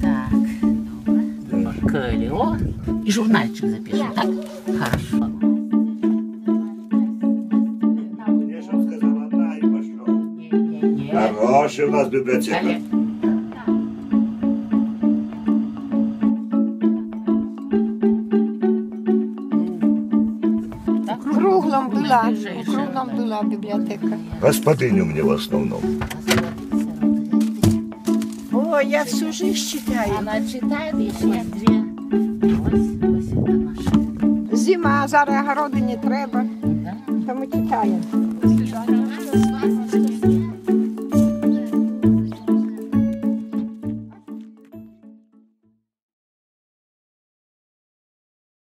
Так, добре. Килі, о. І журнальчик запишемо, так? Хорошо. Я щоб сказала, дай пішов. Ні-ні-ні. Хороша у нас бібліотека. Далі. Так, Круглом була, Ближайше. круглом була бібліотека. Господиню мені в основному. Я всю жизнь читаю. Она читает еще две. Ось, ось. Зима, зараз городи не треба, Да? тому читаю.